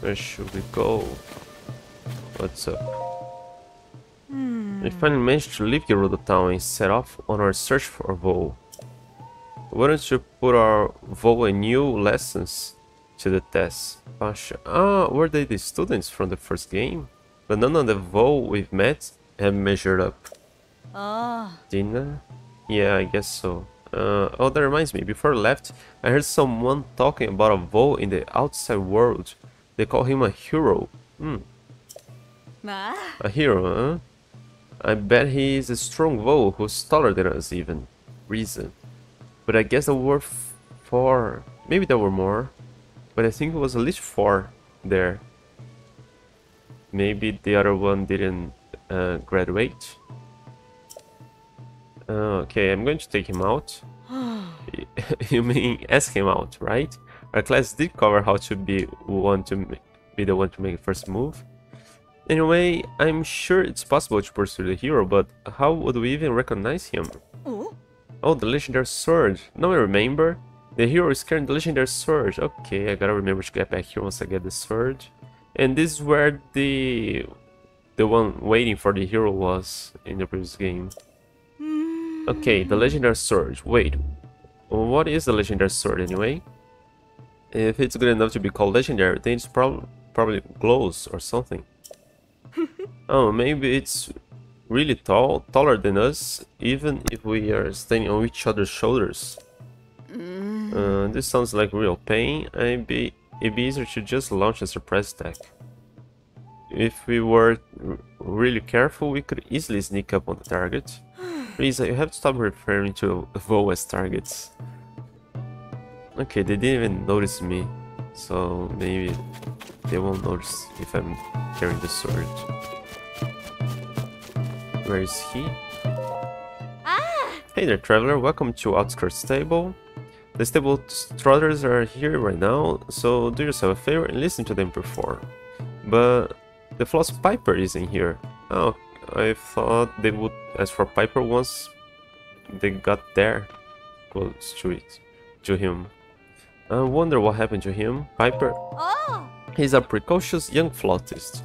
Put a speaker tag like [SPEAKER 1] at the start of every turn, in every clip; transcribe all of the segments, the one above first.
[SPEAKER 1] Where should we go? What's up? We finally managed to leave Gerudo town and set off on our search for voe. Why don't you put our voe and new lessons to the test? Pasha. Ah, were they the students from the first game? But none of the voe we've met have measured up.
[SPEAKER 2] Ah,
[SPEAKER 1] Dina? Yeah, I guess so. Uh, oh, that reminds me. Before I left, I heard someone talking about a voe in the outside world. They call him a hero. Hmm, a hero, huh? I bet he is a strong voe who's taller than us even. Reason. But I guess there were four. Maybe there were more. But I think it was at least four there. Maybe the other one didn't uh, graduate. Uh, okay, I'm going to take him out. you mean ask him out, right? Our class did cover how to be one to be the one to make the first move. Anyway, I'm sure it's possible to pursue the hero, but how would we even recognize him?
[SPEAKER 2] Oh,
[SPEAKER 1] Oh, the legendary sword. Now I remember. The hero is carrying the legendary sword. Okay, I gotta remember to get back here once I get the sword. And this is where the the one waiting for the hero was in the previous game. Okay, the legendary sword. Wait, what is the legendary sword anyway? If it's good enough to be called legendary, then it's prob probably glows or something. oh, maybe it's really tall, taller than us, even if we are standing on each other's shoulders. Uh, this sounds like real pain. I'd be, it'd be easier to just launch a surprise attack. If we were really careful, we could easily sneak up on the target. Please, you have to stop referring to voe as targets. Okay, they didn't even notice me, so maybe they won't notice if I'm carrying the sword. Where is he? Ah! Hey there, traveler. Welcome to Outskirts Stable. The stable trotters are here right now, so do yourself a favor and listen to them perform. But the Floss Piper isn't here. Oh, I thought they would ask for Piper once they got there close to it, to him. I wonder what happened to him. Piper,
[SPEAKER 2] oh,
[SPEAKER 1] He's a precocious young flautist.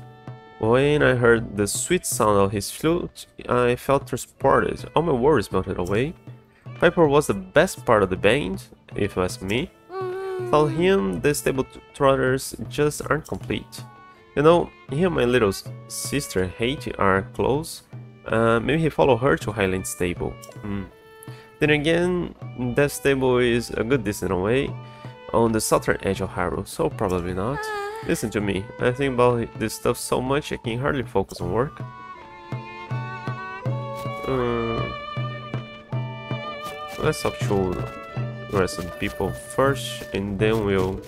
[SPEAKER 1] When I heard the sweet sound of his flute, I felt transported. All my worries melted away. Piper was the best part of the band, if you ask me. Without him, the stable trotters just aren't complete. You know, he and my little sister Hate are close. Uh, maybe he followed her to Highland Stable. Hmm. Then again, that stable is a good distance away, on the southern edge of Hyrule, so probably not. Listen to me, I think about this stuff so much I can hardly focus on work. Uh, let's talk to the rest of the people first, and then we'll...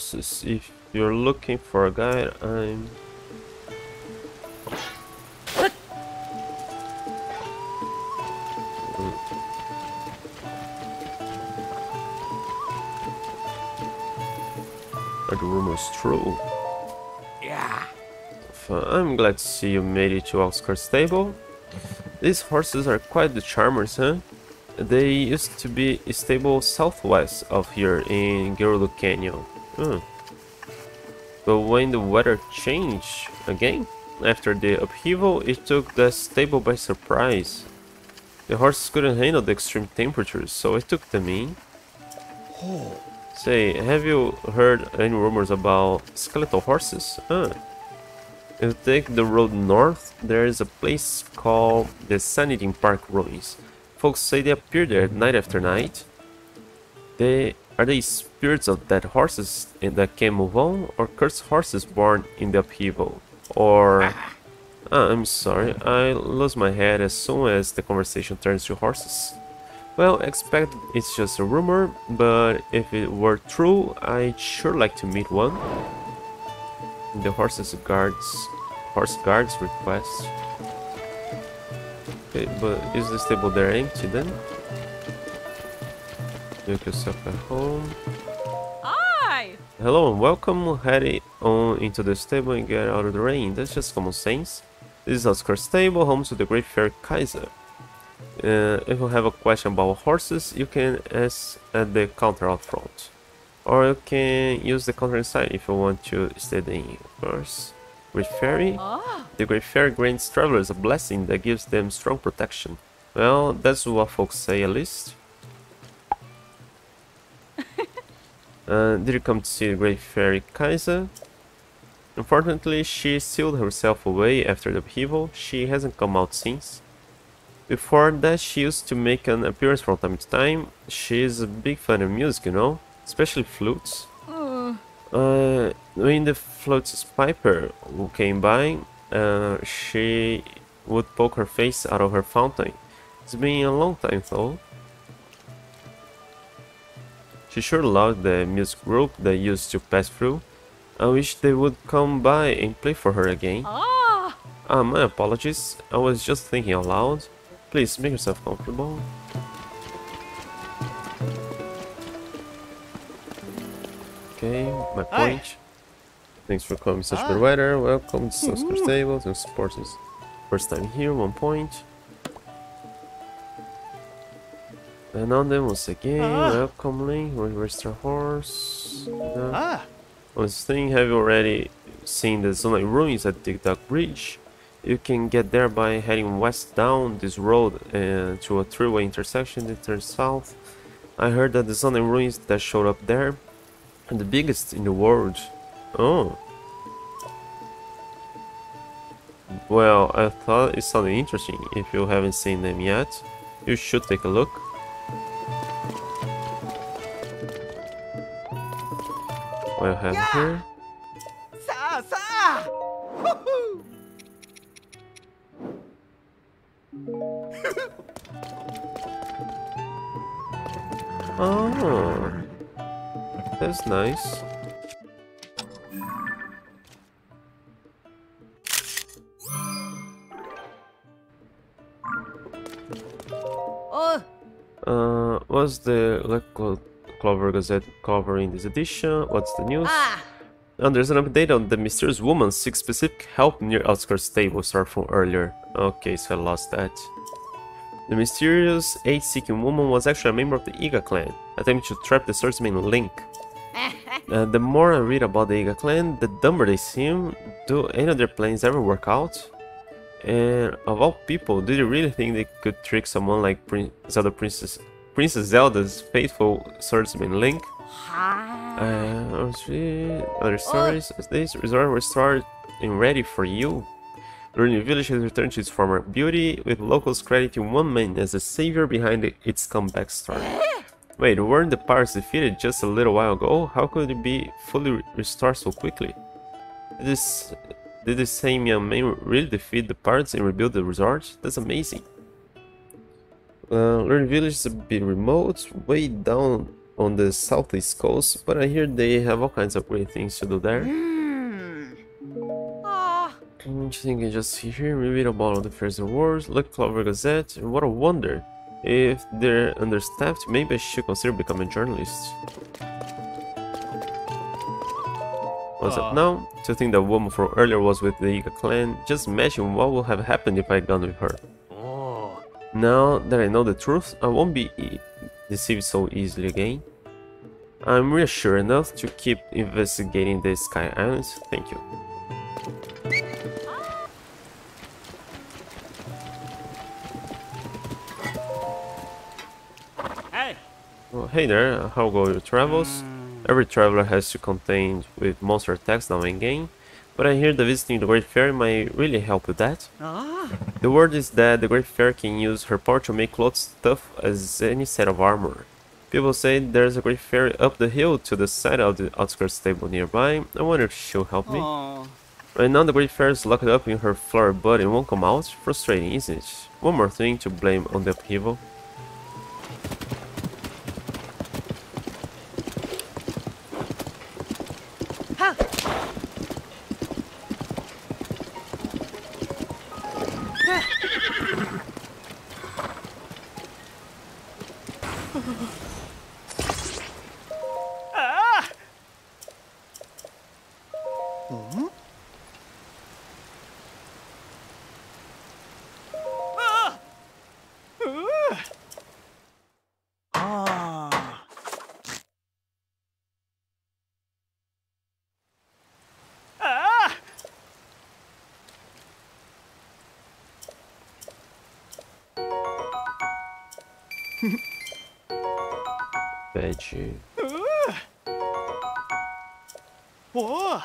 [SPEAKER 1] horses. If you're looking for a guide, I'm... Are the rumors true?
[SPEAKER 3] Yeah.
[SPEAKER 1] I'm glad to see you made it to Outskirts Stable. These horses are quite the charmers, huh? They used to be stable southwest of here in Gerudo Canyon. Hmm. But when the weather changed again, after the upheaval, it took the stable by surprise. The horses couldn't handle the extreme temperatures, so I took them in. Say, have you heard any rumors about skeletal horses? If you take the road north, there is a place called the Sanidin Park Ruins. Folks say they appear there night after night. They Are they spirits of dead horses in that can move on, or cursed horses born in the upheaval? Or... Ah, I'm sorry, I lose my head as soon as the conversation turns to horses. Well, expect it's just a rumor, but if it were true, I'd sure like to meet one. The horses guards... Horse guards request. Okay, but is the stable there empty then? Make yourself at home.
[SPEAKER 2] Hi.
[SPEAKER 1] Hello and welcome. Head on into the stable and get out of the rain. That's just common sense. This is Outskirts stable, home to the Great Fair Kaysa. Uh, if you have a question about horses, you can ask at the counter out front. Or you can use the counter inside if you want to stay in, of course. Great Fairy?
[SPEAKER 2] Oh.
[SPEAKER 1] The Great Fairy grants travelers a blessing that gives them strong protection. Well, that's what folks say at least. Uh, did you come to see the Great Fairy Kaysa? Unfortunately, she sealed herself away after the upheaval. She hasn't come out since. Before that, she used to make an appearance from time to time. She's a big fan of music, you know, especially flutes.
[SPEAKER 2] Uh,
[SPEAKER 1] Uh, when the flute's piper who came by, uh, she would poke her face out of her fountain. It's been a long time though. She sure loved the music group that used to pass through. I wish they would come by and play for her again.
[SPEAKER 2] ah.
[SPEAKER 1] Ah, my apologies. I was just thinking aloud. Please make yourself comfortable. Okay, my
[SPEAKER 3] Hi.
[SPEAKER 1] point. Thanks for coming, such
[SPEAKER 3] Ah.
[SPEAKER 1] good weather. Welcome to Outskirt Stable. To support us. First time here, one point. And on them once again,
[SPEAKER 3] Ah.
[SPEAKER 1] welcome Link, reverse your horse. No.
[SPEAKER 3] Ah,
[SPEAKER 1] One thing, have you already seen the Zonai ruins at Dig Dug Bridge? You can get there by heading west down this road and to a three-way intersection that turns south. I heard that the Zonai ruins that showed up there are the biggest in the world. Oh. Well, I thought it sounded interesting. If you haven't seen them yet, you should take a look.
[SPEAKER 3] Yeah.
[SPEAKER 1] here?
[SPEAKER 3] sa sa.
[SPEAKER 1] Oh, that's nice.
[SPEAKER 2] Oh.
[SPEAKER 1] Uh, what's the Clo- Clover Gazette covering this edition? What's the news?
[SPEAKER 2] Ah.
[SPEAKER 1] And there's an update on the mysterious woman seeks specific help near outskirts stable start from earlier. Okay, so I lost that. The mysterious aid-seeking woman was actually a member of the Yiga clan, attempting to trap the swordsman Link. Uh, the more I read about the Yiga clan, the dumber they seem. Do any of their plans ever work out? And of all people, do they really think they could trick someone like Prin- Zelda Princess Princess Zelda's faithful swordsman Link? Uh, honestly, other stories. As this resort was started and ready for you. Lurelin Village has returned to its former beauty, with locals crediting one man as the savior behind its comeback story. Wait, weren't the pirates defeated just a little while ago? How could it be fully re- restored so quickly? Did this, did this same young man really defeat the pirates and rebuild the resort? That's amazing. Uh, Lurelin Village is a bit remote, way down on the southeast coast, but I hear they have all kinds of great things to do there.
[SPEAKER 2] Ah.
[SPEAKER 1] I'm thinking just here, we read about all the fairs and wars, look Clover Gazette, and what a wonder. If they're understaffed, maybe I should consider becoming a journalist. What's up
[SPEAKER 3] Aw.
[SPEAKER 1] now? To think that woman from earlier was with the Yiga clan, just imagine what would have happened if I'd gone with her.
[SPEAKER 3] Oh,
[SPEAKER 1] Now that I know the truth, I won't be e deceived so easily again. I'm reassured enough to keep investigating the Sky Islands. Thank you.
[SPEAKER 3] hey.
[SPEAKER 1] Well, hey there, how go your travels? Hmm. Every traveler has to contend with monster attacks now in game, but I hear that visiting the Great Fair might really help with that.
[SPEAKER 3] Ah,
[SPEAKER 1] The word is that the Great Fair can use her power to make clothes tough as any set of armor. People say there's a great ferry up the hill to the side of the outskirts stable nearby. I wonder if she'll help me.
[SPEAKER 3] Aw.
[SPEAKER 1] Right now the great fairy is locked up in her flower bud and won't come out. Frustrating, isn't it? One more thing to blame on the upheaval. Veggie.
[SPEAKER 3] Uh! Whoa!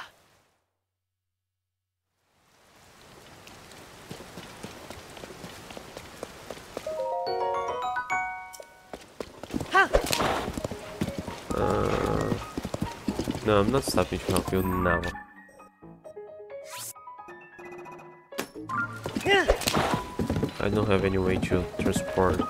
[SPEAKER 1] Uh, no, I'm not stopping to help you now. I don't have any way to transport.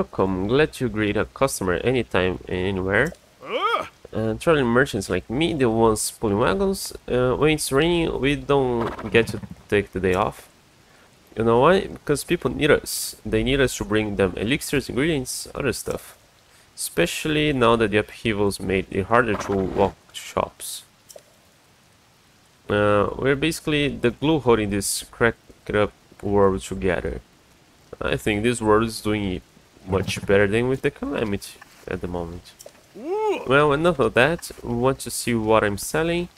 [SPEAKER 1] Welcome. Glad to greet a customer anytime anywhere.
[SPEAKER 3] Uh!
[SPEAKER 1] Traveling merchants like me, the ones pulling wagons, uh, when it's raining, we don't get to take the day off. You know why? Because people need us. They need us to bring them elixirs, ingredients, other stuff. Especially now that the upheavals made it harder to walk shops. Uh, we're basically the glue holding this cracked up world together. I think this world is doing much better than with the calamity at the moment. Well, enough of that. We want to see what I'm selling.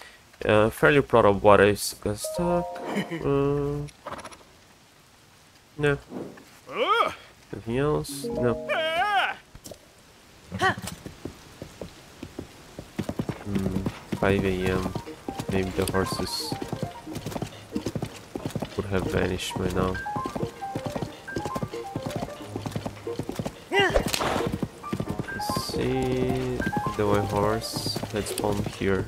[SPEAKER 1] Uh, fairly proud of what I got stock. Uh, no. Anything else? No. Mm, 5 a.m. Maybe the horses would have vanished by now. See. The white horse had spawned here.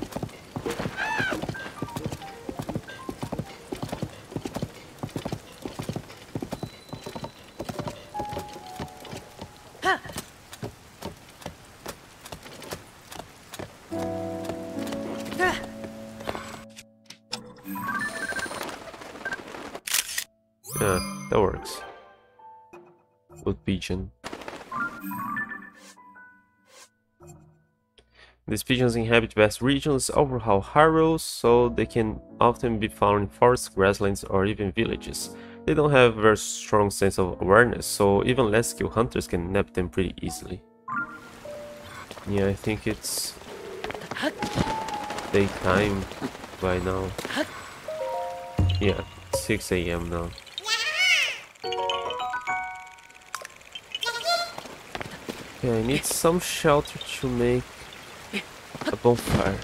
[SPEAKER 1] Yeah, that works. Wood pigeon. These pigeons inhabit vast regions overhaul harrows, so they can often be found in forests, grasslands, or even villages. They don't have a very strong sense of awareness, so even less skilled hunters can nab them pretty easily. Yeah, I think it's daytime by now. Yeah, 6 a.m. now. Okay, I need some shelter to make a bonfire.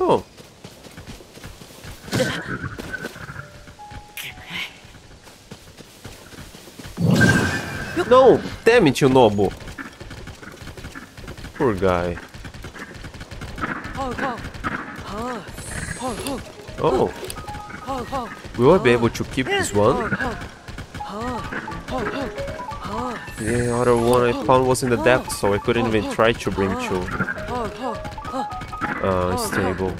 [SPEAKER 1] Oh. No! Damn it, you noble! Poor guy. Oh, will I be able to keep this one? The other one I found was in the depths, so I couldn't even try to bring to uh, stable.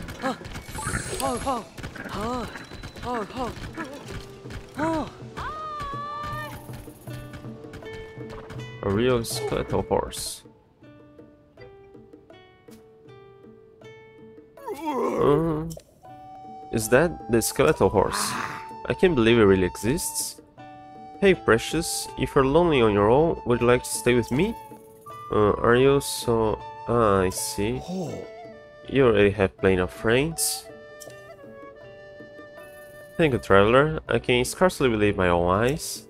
[SPEAKER 1] A real skeletal horse. Is that the skeletal horse? I can't believe it really exists. Hey Precious, if you're lonely on your own, would you like to stay with me? Uh, are you so... Ah, I see. You already have plenty of friends. Thank you, Traveler. I can scarcely believe my own eyes.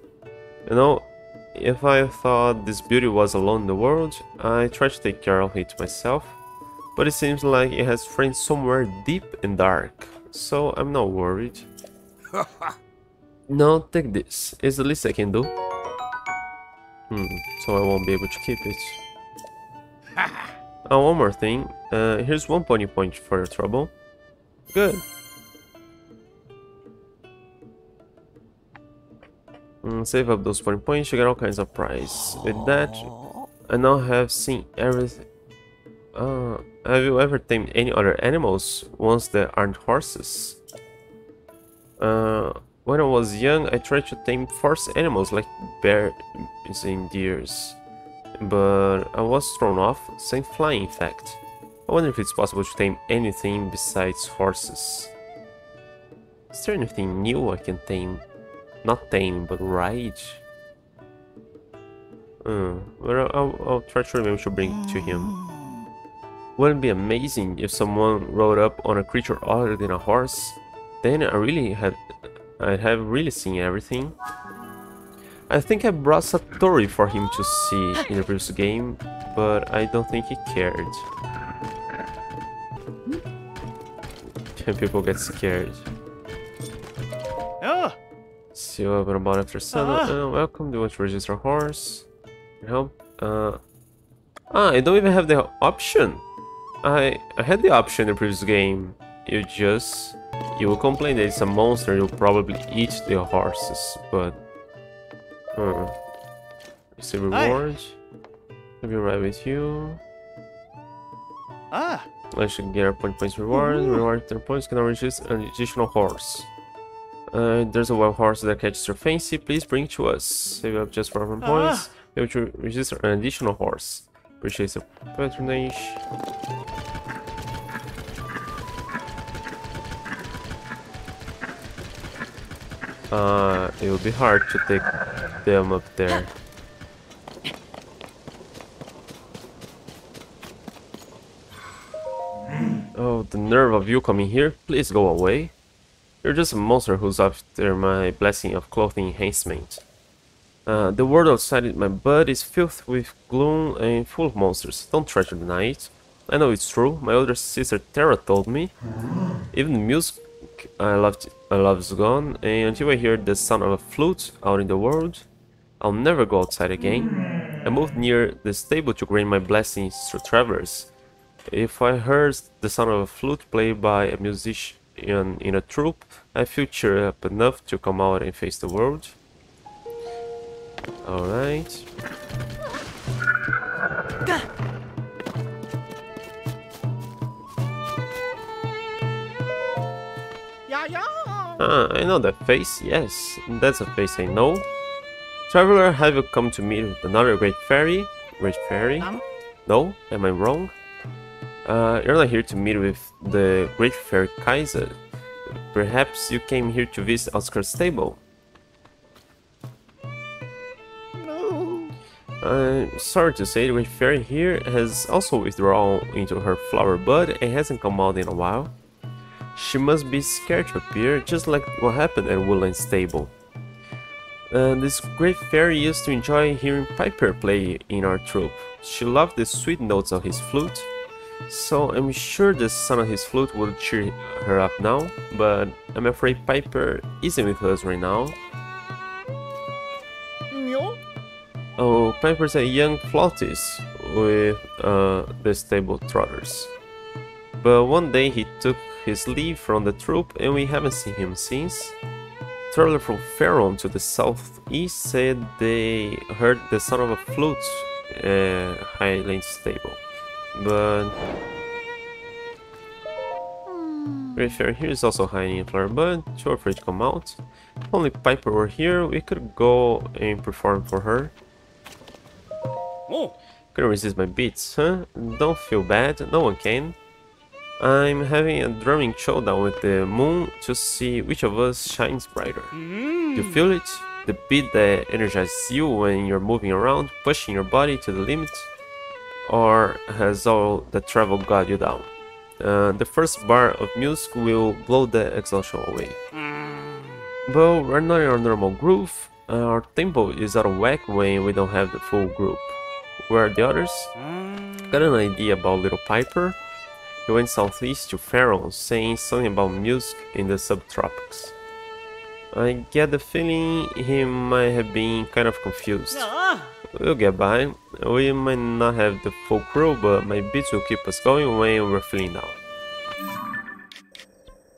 [SPEAKER 1] You know, if I thought this beauty was alone in the world, I try to take care of it myself. But it seems like it has friends somewhere deep and dark, so I'm not worried. no, take this. It's the least I can do. Hmm, so I won't be able to keep it. oh, one more thing. Uh, here's one pony point for your trouble. Good. Mm, save up those pony points, you get all kinds of prize. With that, I now have seen everything. Uh, have you ever tamed any other animals once that aren't horses? Uh, when I was young, I tried to tame forest animals like bears and deers, but I was thrown off, same flying in fact. I wonder if it's possible to tame anything besides horses. Is there anything new I can tame? Not tame, but ride? Uh, well, I'll, I'll try to remember to bring to him. Wouldn't it be amazing if someone rode up on a creature other than a horse? Then I really had I'd have really seen everything. I think I brought Satori for him to see in the previous game, but I don't think he cared. Can people get scared.
[SPEAKER 3] Ah.
[SPEAKER 1] See what I'm about after sun.
[SPEAKER 3] Ah.
[SPEAKER 1] Uh, welcome, do you want to register a horse? Help. Uh, ah, I don't even have the option. I I had the option in the previous game. You just you will complain that it's a monster. You'll probably eat the horses, but uh, it's a reward. I'll be right with you.
[SPEAKER 3] Ah.
[SPEAKER 1] I should get a point points reward.
[SPEAKER 3] Ooh.
[SPEAKER 1] Reward 10 points can register an additional horse. Uh, there's a wild horse that catches your fancy. Please bring it to us. Save up just for 1
[SPEAKER 3] Ah.
[SPEAKER 1] points. Able to register an additional horse. Purchase a patronage. Uh, it will be hard to take them up there. Oh, the nerve of you coming here. Please go away. You're just a monster who's after my blessing of clothing enhancement. Uh, the world outside my bud is filled with gloom and full of monsters. Don't try to deny it. I know it's true. My older sister Tera told me. Even the I loved, I love is gone, and until I hear the sound of a flute out in the world, I'll never go outside again. I moved near the stable to grant my blessings to travelers. If I heard the sound of a flute played by a musician in a troupe, I feel cheered up enough to come out and face the world. Alright. Ah, I know that face, yes, that's a face I know. Traveler, have you come to meet with another great fairy? Great fairy?
[SPEAKER 3] Um.
[SPEAKER 1] No? Am I wrong? Uh, you're not here to meet with the great fairy Kaysa. Perhaps you came here to visit Outskirts stable.
[SPEAKER 3] No.
[SPEAKER 1] I'm sorry to say, the great fairy here has also withdrawn into her flower bud and hasn't come out in a while. She must be scared to appear, just like what happened at Woodland Stable. Uh, this great fairy used to enjoy hearing Piper play in our troupe. She loved the sweet notes of his flute, so I'm sure the sound of his flute would cheer her up now, but I'm afraid Piper isn't with us right now.
[SPEAKER 3] No.
[SPEAKER 1] Oh, Piper's a young flautist with uh, the stable trotters. But one day he took his leave from the troop and we haven't seen him since. Traveler from Faron to the southeast said they heard the sound of a flute uh, at Highland Stable. But hmm. Great Fair here is also hiding in Flower Bud, too afraid to come out. Only Piper were here, we could go and perform for her.
[SPEAKER 3] Oh.
[SPEAKER 1] Couldn't resist my beats, huh? Don't feel bad, no one can. I'm having a drumming showdown with the moon to see which of us shines brighter.
[SPEAKER 3] Mm.
[SPEAKER 1] You feel it? the beat that energizes you when you're moving around, pushing your body to the limit, or has all the travel got you down? Uh, the first bar of music will blow the exhaustion away. But we're not in our normal groove. Our tempo is out of whack when we don't have the full group. Where are the others? Got an idea about Little Piper? He went southeast to Faron, saying something about music in the subtropics. I get the feeling he might have been kind of confused. Ah. We'll get by. We might not have the full crew, but my beats will keep us going when we're feeling down.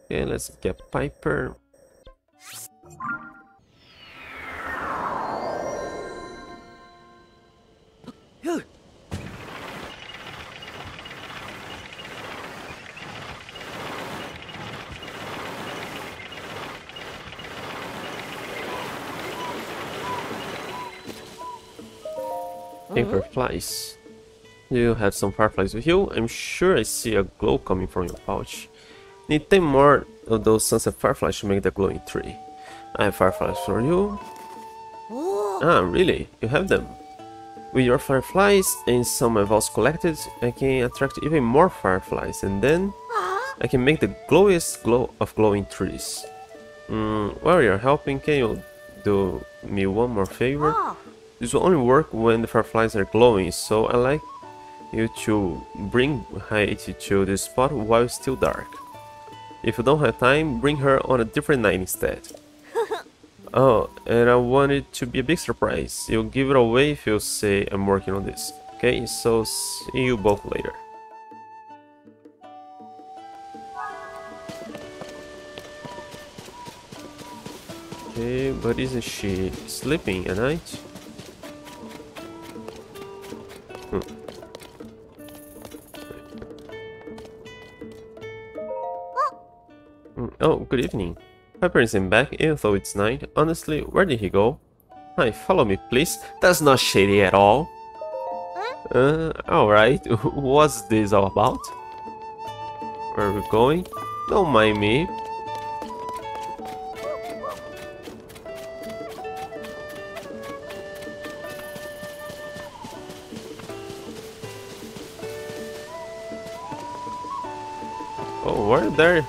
[SPEAKER 1] Okay, let's get Piper. Paper flies. You have some fireflies with you? I'm sure I see a glow coming from your pouch. Need 10 more of those sunset fireflies to make the glowing tree. I have fireflies for you. Ah, really? You have them? With your fireflies and some I've collected, I can attract even more fireflies and then I can make the glowiest glow of glowing trees. Mm, while you're helping, can you do me one more favor? This will only work when the fireflies are glowing, so I like you to bring Haiti to this spot while it's still dark. If you don't have time, bring her on a different night instead. oh, and I want it to be a big surprise. You'll give it away if you say I'm working on this. Okay, so see you both later. Okay, but isn't she sleeping at night? Oh, good evening. Piper isn't back, even though it's night. Honestly, where did he go? Hi, follow me, please. That's not shady at all. Uh, alright. What's this all about? Where are we going? Don't mind me. Oh, we're there.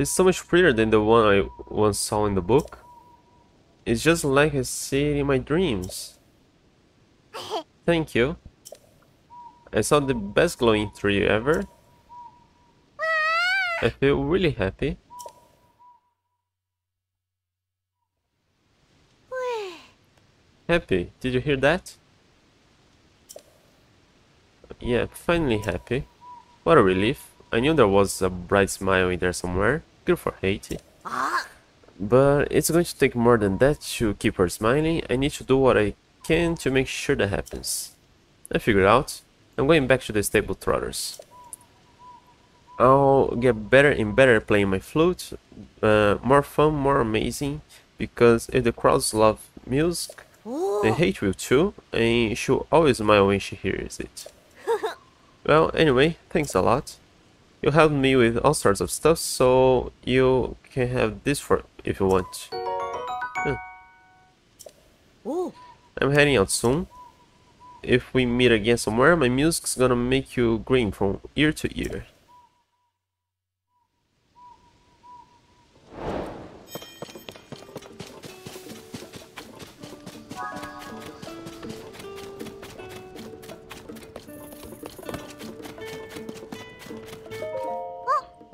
[SPEAKER 1] It's so much prettier than the one I once saw in the book. It's just like I see it in my dreams. Thank you. I saw the best glowing tree ever. I feel really happy. Happy. Did you hear that? Yeah, finally happy. What a relief. I knew there was a bright smile in there somewhere. Good for Haiti. But it's going to take more than that to keep her smiling. I need to do what I can to make sure that happens. I figured out. I'm going back to the stable trotters. I'll get better and better playing my flute. Uh, more fun, more amazing. Because if the crowds love music, they hate will too. And she'll always smile when she hears it. well, anyway, thanks a lot. You helped me with all sorts of stuff, so you can have this for if you want. Hmm. Huh. I'm heading out soon. If we meet again somewhere, my music's gonna make you grin from ear to ear.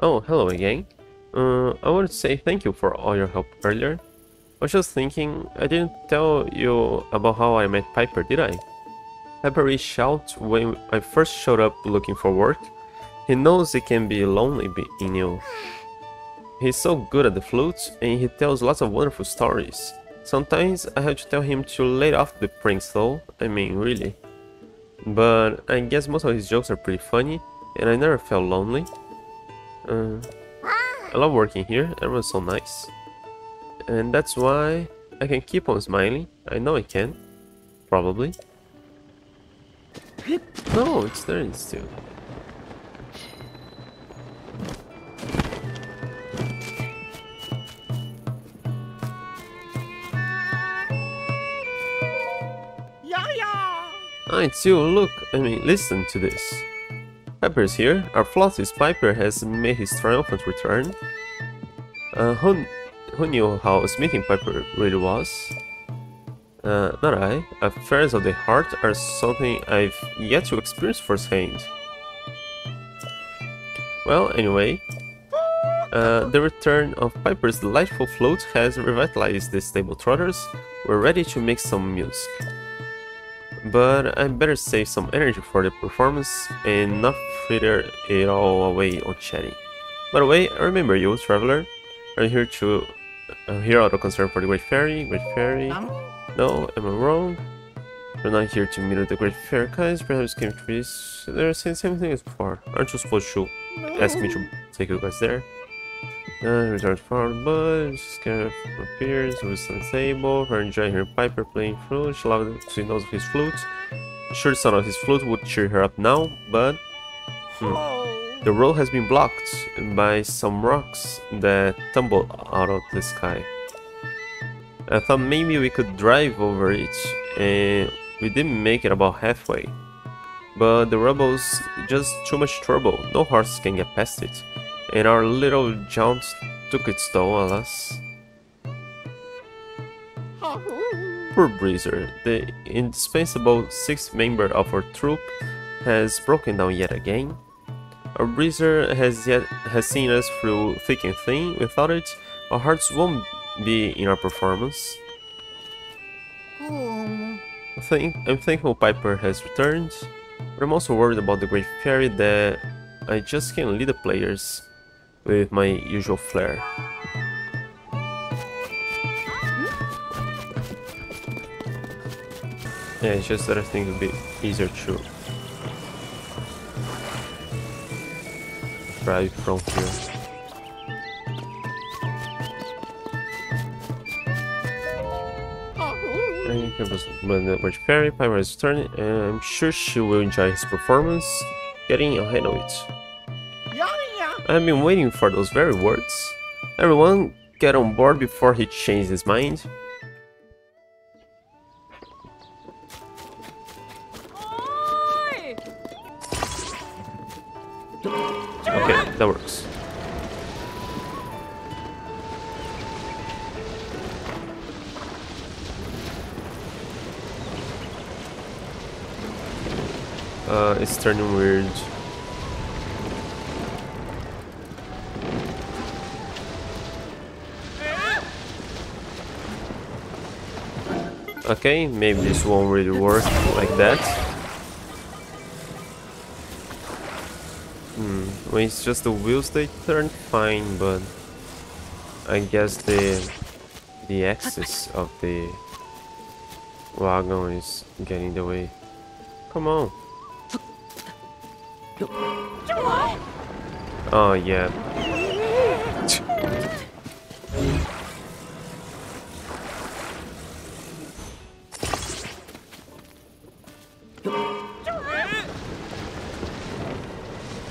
[SPEAKER 1] Oh, hello again. Uh, I want to say thank you for all your help earlier. I was just thinking, I didn't tell you about how I met Piper, did I? Piper reached out when I first showed up looking for work. He knows it can be lonely being new. He's so good at the flute, and he tells lots of wonderful stories. Sometimes I have to tell him to lay off the pranks though, I mean really. But I guess most of his jokes are pretty funny, and I never felt lonely. Uh, I love working here, everyone's so nice. And that's why I can keep on smiling. I know I can. Probably. No, it's there still.
[SPEAKER 3] Yeah, yeah.
[SPEAKER 1] Ah, it's you, look, I mean, listen to this. Piper's here, our flautist Piper has made his triumphant return. Uh, who, who knew how smithing Piper really was? Uh, not I. Affairs of the heart are something I've yet to experience firsthand. Well, anyway, uh, the return of Piper's delightful flute has revitalized the stable trotters. We're ready to make some music. But I better save some energy for the performance and not fritter it all away on chatting. By the way, I remember you, traveler. I'm here to... Uh, I'm here out of concern for the Great Fairy. Great Fairy... No, am I wrong? You're not here to meet the Great Fairy, guys. Perhaps came to this. Uh, They're saying the same thing as before. Aren't you supposed to ask me to take you guys there? Uh, return far, but scared of appears with some table. Her enjoying her Piper playing flute. She loved nose of his flute. Sure, sound of his flute would cheer her up now, but
[SPEAKER 3] oh.
[SPEAKER 1] the road has been blocked by some rocks that tumbled out of the sky. I thought maybe we could drive over it, and we didn't make it about halfway. But the rebels just too much trouble, no horse can get past it, and our little jaunt took its toll, alas. Poor Breezer, the indispensable sixth member of our troop, has broken down yet again. Our Breezer has yet has seen us through thick and thin. Without it, our hearts won't be in our performance. I'm thankful Piper has returned, but I'm also worried about the Great Fairy that I just can't lead the players with my usual flair. Yeah, it's just that I think it'll be easier to drive from here. And Witch Fairy Piper is returning, and I'm sure she will enjoy his performance, getting ahead of it. I've been waiting for those very words. Everyone, get on board before he changes his mind. Okay, that works. Uh, it's turning weird. Okay, maybe this won't really work like that. Hmm, when it's just the wheels they turn fine, but I guess the the axis of the wagon is getting in the way. Come on. Oh yeah.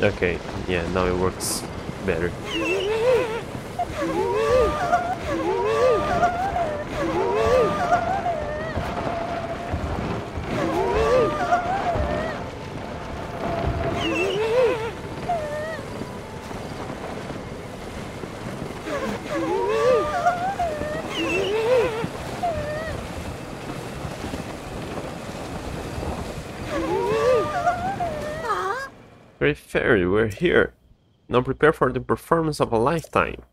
[SPEAKER 1] Okay, yeah, now it works better. Great Fairy, we're here. Now prepare for the performance of a lifetime.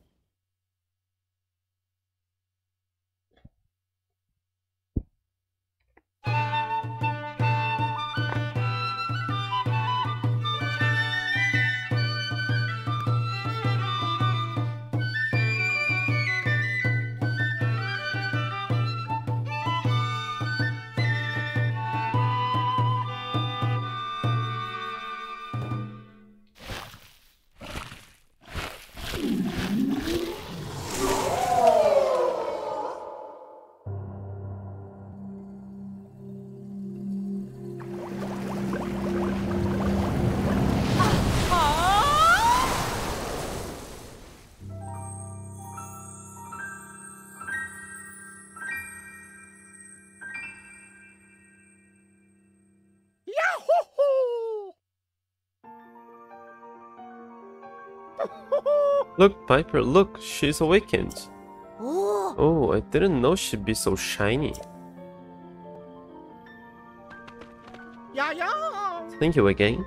[SPEAKER 1] Look, Pyper, look, she's awakened.
[SPEAKER 3] Oh.
[SPEAKER 1] Oh, I didn't know she'd be so shiny.
[SPEAKER 3] Yeah, yeah.
[SPEAKER 1] Thank you again.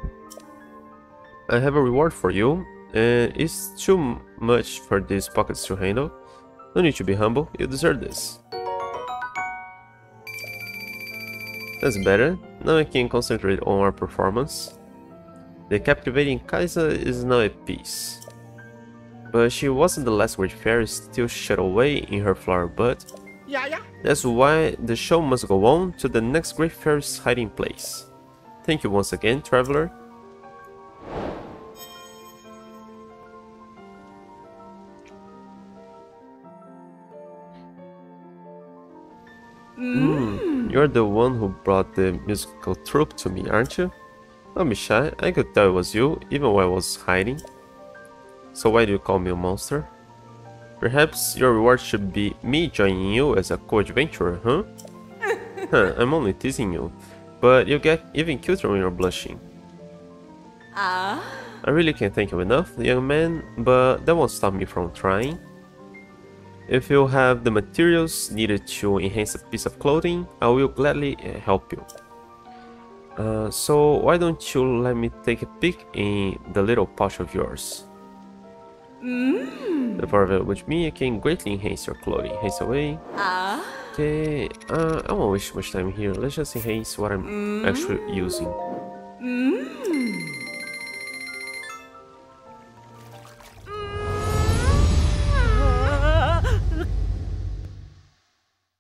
[SPEAKER 1] I have a reward for you, and it's too much for these pockets to handle. No need to be humble, you deserve this. That's better. Now I can concentrate on our performance. The captivating Kaysa is now at peace. But she wasn't the last great fairy still shut away in her flower bud.
[SPEAKER 3] Yeah, yeah.
[SPEAKER 1] That's why the show must go on to the next great fairy's hiding place. Thank you once again, traveler. Hmm, You're the one who brought the musical troupe to me, aren't you? Don't be shy, I could tell it was you, even while I was hiding. So why do you call me a monster? Perhaps your reward should be me joining you as a co-adventurer, huh? huh, I'm only teasing you. But you get even cuter when you're blushing.
[SPEAKER 2] Ah.
[SPEAKER 1] I really can't thank you enough, young man, but that won't stop me from trying. If you have the materials needed to enhance a piece of clothing, I will gladly uh, help you. Uh, so why don't you let me take a peek in the little pouch of yours? The part of it with me can greatly enhance your clothing. Haste away.
[SPEAKER 2] Ah.
[SPEAKER 1] Okay, uh, I won't waste much time here. Let's just enhance what I'm actually using.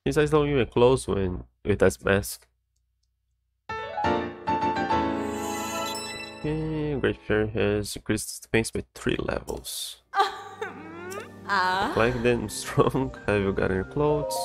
[SPEAKER 1] His eyes don't even close when with that mask. Okay, Fairy has increased defense by 3 levels.
[SPEAKER 2] Ah.
[SPEAKER 1] Like them strong, have you got any clothes?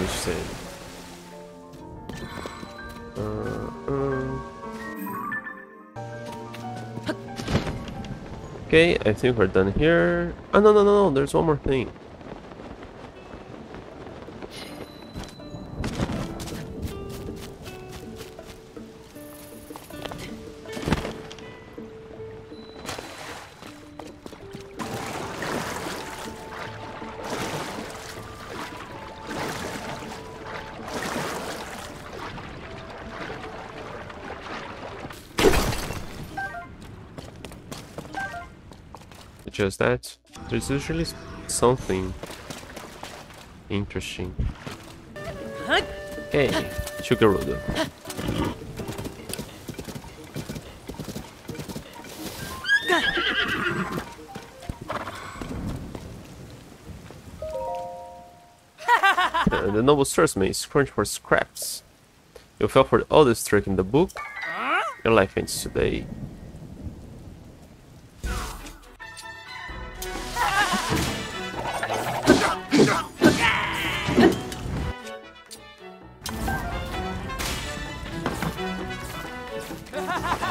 [SPEAKER 1] Instead. Uh, um. Okay, I think we're done here. Oh, no, no, no, no, there's one more thing. That. There's usually something interesting. Hey, Sugarudo. Uh, the noble swordsman is crunch for scraps. You fell for the oldest trick in the book. Your life ends today.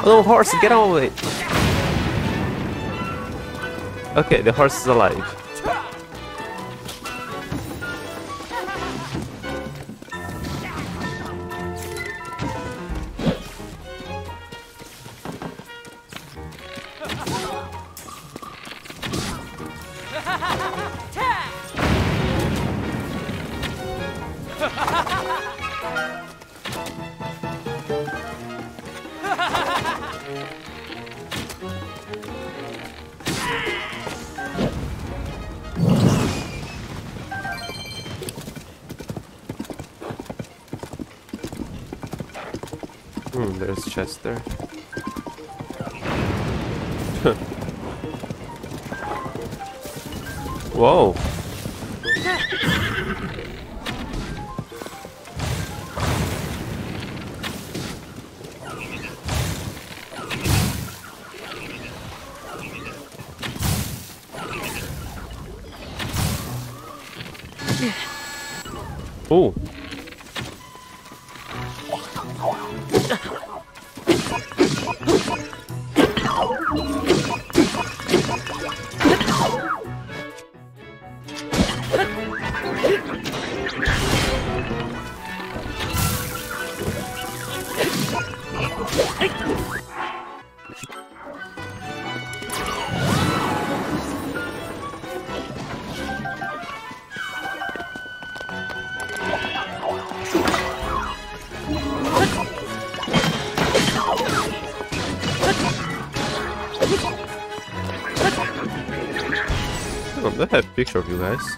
[SPEAKER 1] No, horse, get out of it! Okay, the horse is alive. Picture of you guys.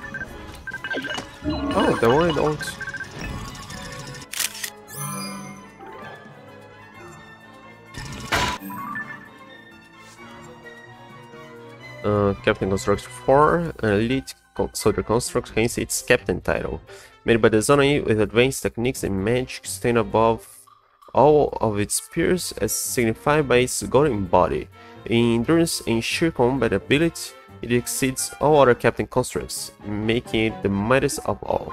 [SPEAKER 1] Oh, the one I don't. Uh, Captain Construct 4, an elite soldier construct, hence its captain title. Made by the Zonai with advanced techniques and magic stand above all of its peers as signified by its golden body. In endurance and sheer combat ability, it exceeds all other captain constructs, making it the mightiest of all.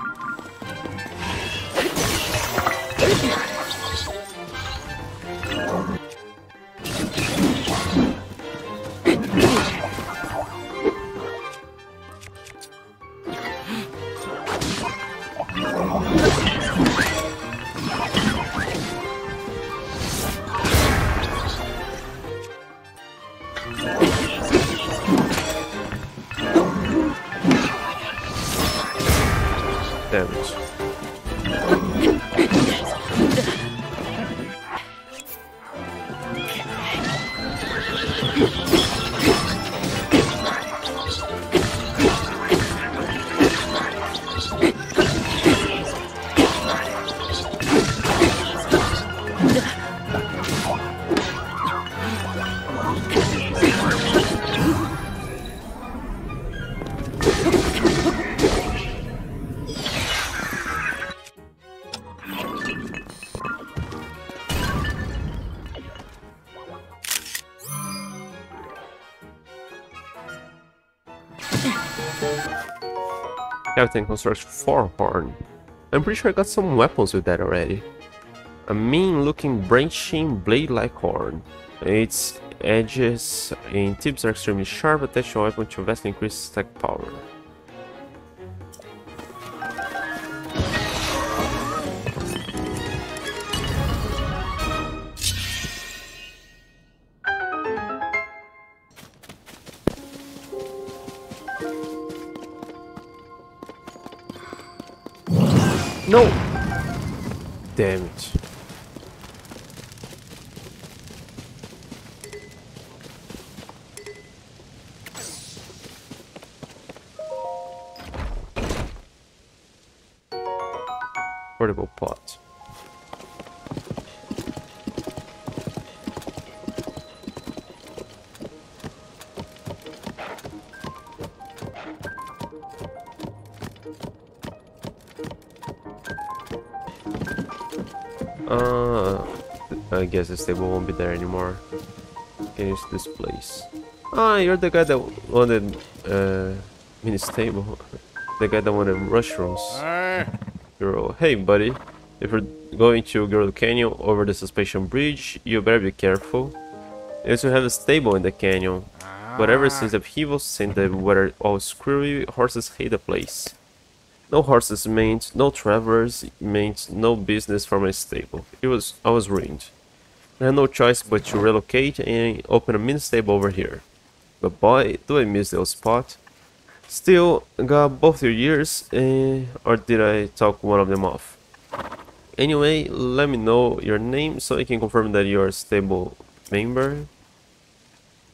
[SPEAKER 1] Captain Construct 4 Horn. I'm pretty sure I got some weapons with that already. A mean looking branching blade like horn. Its edges and tips are extremely sharp, attached to a weapon to vastly increase attack power. No! Damn it. Portable pot. Guess the stable won't be there anymore. Can use this place. Ah, you're the guy that wanted uh, mini stable. The guy that wanted mushrooms. Girl, hey buddy. If you're going to Girl Canyon over the suspension bridge, you better be careful. You also have a stable in the canyon. But ever since the upheavals and the weather all screwy, horses hate the place. No horses meant no travelers meant no business for my stable. It was I was ruined. I had no choice but to relocate and open a mini stable over here. But boy, do I miss the old spot. Still, got both your ears, eh, or did I talk one of them off? Anyway, let me know your name so I can confirm that you're a stable member.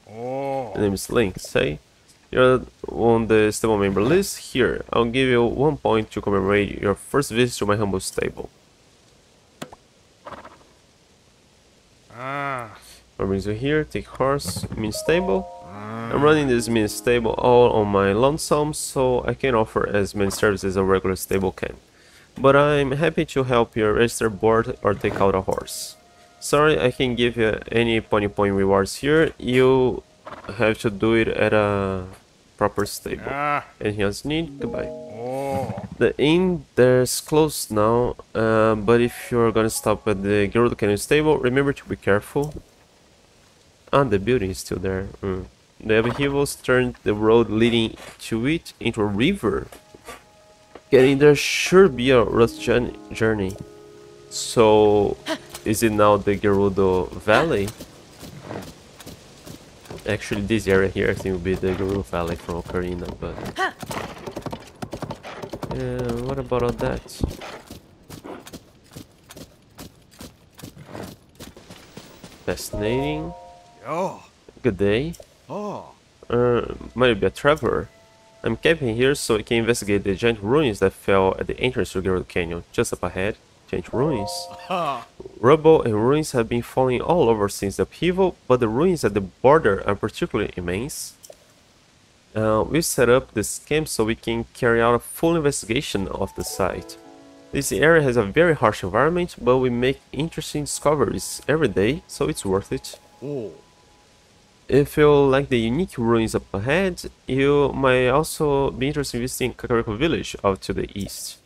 [SPEAKER 1] My name is Link, say. You're on the stable member list. Here, I'll give you one point to commemorate your first visit to my humble stable. What brings you here? Take horse, mini stable. I'm running this mini stable all on my lonesome, so I can offer as many services as a regular stable can. But I'm happy to help you register board or take out a horse. Sorry, I can't give you any pony point rewards here. You have to do it at a proper stable. Anything else you need? Goodbye. The inn there's closed now, uh, but if you're gonna stop at the Gerudo Canyon stable, remember to be careful. And the building is still there. Mm. The upheavals turned the road leading to it into a river. Getting there should be a rough journey-. So, is it now the Gerudo Valley? Actually, this area here I think will be the Gerudo Valley from Ocarina, but... Yeah, what about all that? Fascinating.
[SPEAKER 3] Oh.
[SPEAKER 1] Good day.
[SPEAKER 3] Oh.
[SPEAKER 1] Uh, might be a traveler. I'm camping here so I can investigate the giant ruins that fell at the entrance to Gerudo Canyon, just up ahead. Giant ruins. Rubble and ruins have been falling all over since the upheaval, but the ruins at the border are particularly immense. Uh, we've set up this camp so we can carry out a full investigation of the site. This area has a very harsh environment, but we make interesting discoveries every day, so it's worth it.
[SPEAKER 3] Oh.
[SPEAKER 1] If you like the unique ruins up ahead, you might also be interested in visiting Kakariko village out to the east.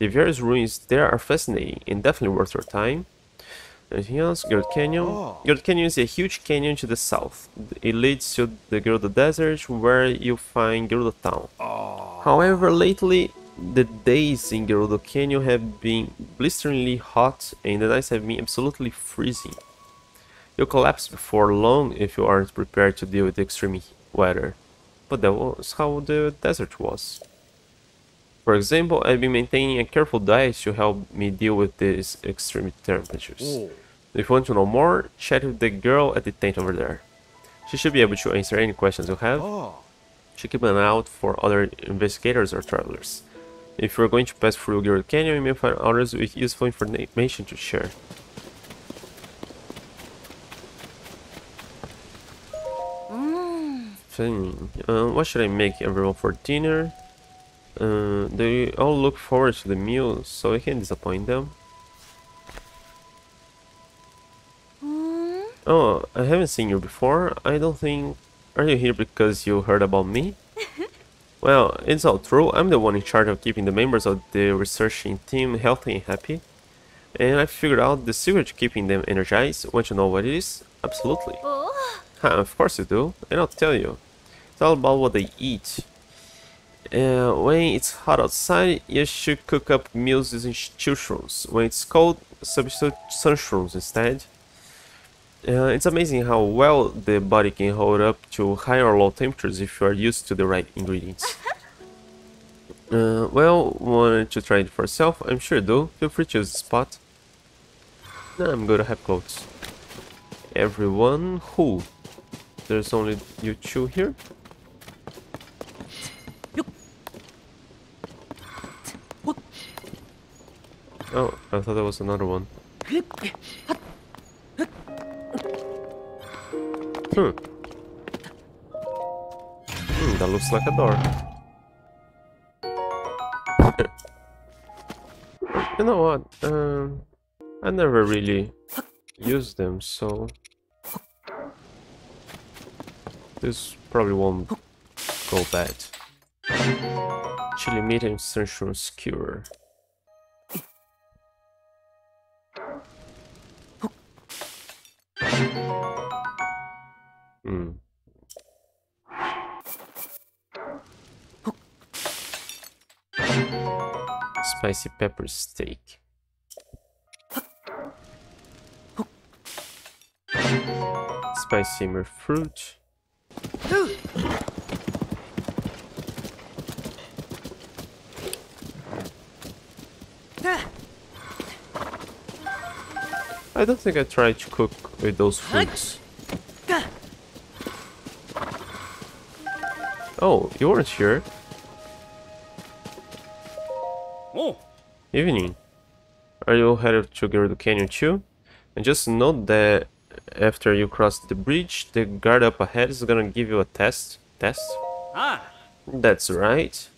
[SPEAKER 1] The various ruins there are fascinating and definitely worth your time. Anything else? Gerudo Canyon.
[SPEAKER 3] Oh.
[SPEAKER 1] Gerudo Canyon is a huge canyon to the south. It leads to the Gerudo Desert where you find Gerudo Town.
[SPEAKER 3] Oh.
[SPEAKER 1] However, lately the days in Gerudo Canyon have been blisteringly hot and the nights have been absolutely freezing. You'll collapse before long if you aren't prepared to deal with the extreme weather. But that was how the desert was. For example, I've been maintaining a careful diet to help me deal with these extreme temperatures.
[SPEAKER 3] Oh.
[SPEAKER 1] If you want to know more, chat with the girl at the tent over there. She should be able to answer any questions you have.
[SPEAKER 3] Oh.
[SPEAKER 1] Should keep an eye out for other investigators or travelers. If you're going to pass through Gerudo Canyon, you may find others with useful information to share. Thing. Uh, what should I make everyone for dinner? Uh, they all look forward to the meal, so I can't disappoint them. Oh, I haven't seen you before. I don't think... Are you here because you heard about me? well, it's all true. I'm the one in charge of keeping the members of the researching team healthy and happy. And I figured out the secret to keeping them energized. Want to know what it is? Absolutely.
[SPEAKER 2] Oh.
[SPEAKER 1] Ha, of course you do, and I'll tell you. It's all about what they eat. Uh, when it's hot outside, you should cook up meals using chillshrooms. When it's cold, substitute sunshrooms instead. Uh, it's amazing how well the body can hold up to high or low temperatures if you are used to the right ingredients. Uh, well, wanted to try it for yourself? I'm sure you do. Feel free to use the spot. Nah, I'm gonna have clothes. Everyone who? There's only you two here? Oh, I thought there was another one. Hmm. Hmm, that looks like a door. you know what? Um, I never really used them, so this probably won't go bad. Chili meat and sunshine skewer. Hmm. Spicy pepper steak. Spicy simmer fruit. I don't think I tried to cook with those fruits. Oh, you weren't here.
[SPEAKER 3] Oh.
[SPEAKER 1] Evening. Are you headed to Gerudo Canyon too? And just note that after you cross the bridge, the guard up ahead is gonna give you a test. Test?
[SPEAKER 3] Ah.
[SPEAKER 1] That's right.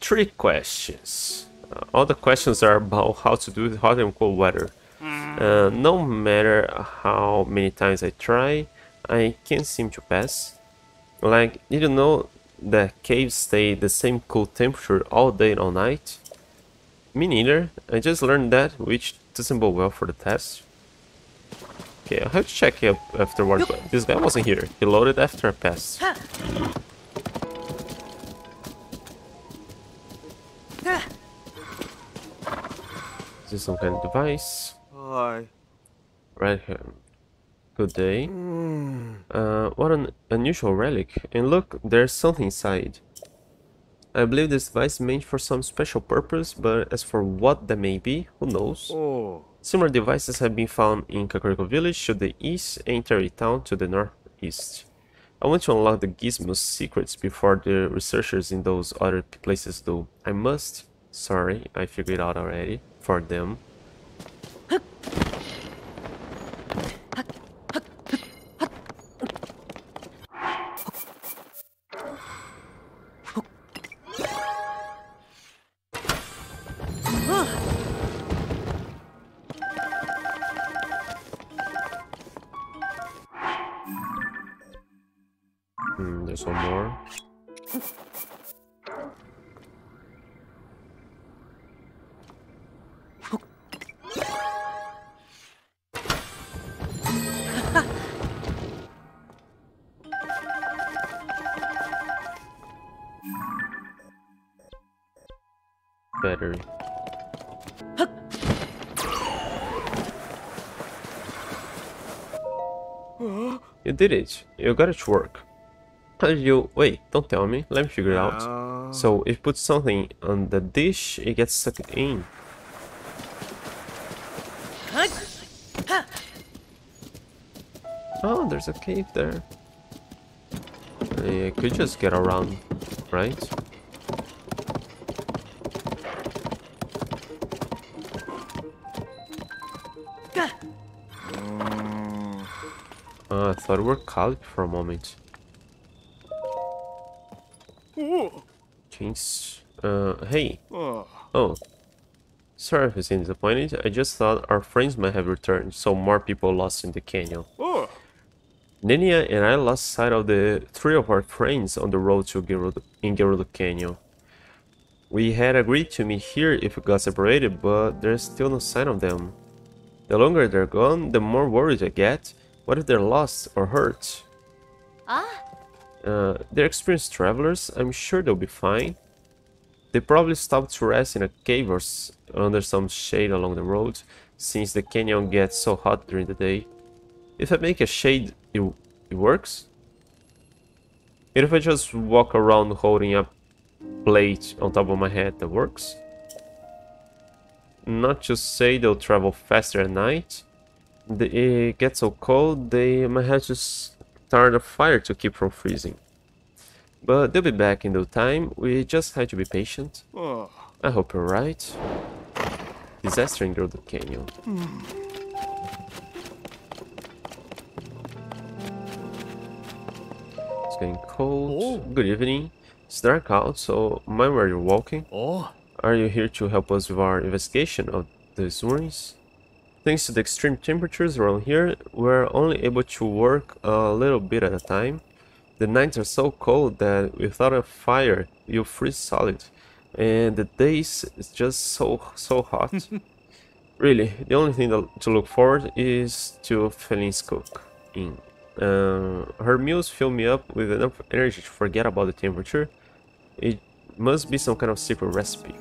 [SPEAKER 1] Three questions. Uh, all the questions are about how to do hot and cold weather. Uh, no matter how many times I try, I can't seem to pass. Like, did you know that caves stay the same cool temperature all day and all night? Me neither. I just learned that, which doesn't bode well for the test. Okay, I'll have to check up afterward, but this guy wasn't here. He loaded after I passed.
[SPEAKER 2] Ah.
[SPEAKER 1] Is this some kind of device?
[SPEAKER 3] Hi.
[SPEAKER 1] Right here. Good day. Uh, what an unusual relic. And look, there's something inside. I believe this device is meant for some special purpose, but as for what that may be, who knows?
[SPEAKER 3] Oh.
[SPEAKER 1] Similar devices have been found in Kakariko Village to the east and Tarrey Town to the northeast. I want to unlock the gizmo's secrets before the researchers in those other places do. I must. Sorry, I figured it out already. For them. One more. Battery. You did it. You got it to work. How did you... Wait, don't tell me. Let me figure it out.
[SPEAKER 3] Uh,
[SPEAKER 1] So, if you put something on the dish, it gets sucked in. Oh, there's a cave there. I could just get around, right? Oh, I thought we were Calic for a moment. Kings. Uh, hey.
[SPEAKER 3] Oh.
[SPEAKER 1] Oh. Sorry if I seem disappointed. I just thought our friends might have returned, so more people lost in the canyon.
[SPEAKER 3] Oh.
[SPEAKER 1] Nenia and I lost sight of the three of our friends on the road to Gerudo, in Gerudo Canyon. We had agreed to meet here if we got separated, but there's still no sign of them. The longer they're gone, the more worried I get. What if they're lost or hurt?
[SPEAKER 2] Ah.
[SPEAKER 1] Uh, they're experienced travelers. I'm sure they'll be fine. They probably stopped to rest in a cave or under some shade along the road, since the canyon gets so hot during the day. If I make a shade, it, it works? And if I just walk around holding a plate on top of my head, that works? Not to say they'll travel faster at night. The, it gets so cold, they might have to start a fire to keep from freezing. But they'll be back in no time, we just had to be patient.
[SPEAKER 3] Oh.
[SPEAKER 1] I hope you're right. Disaster in Gerudo Canyon. Hmm. It's getting cold.
[SPEAKER 3] Oh.
[SPEAKER 1] Good evening. It's dark out, so mind where you're walking.
[SPEAKER 3] Oh.
[SPEAKER 1] Are you here to help us with our investigation of the ruins? Thanks to the extreme temperatures around here, we're only able to work a little bit at a time. The nights are so cold that without a fire, you freeze solid. And the days is just so, so hot. really, the only thing to look forward is to Feline's cooking. Uh, her meals fill me up with enough energy to forget about the temperature. It must be some kind of secret recipe.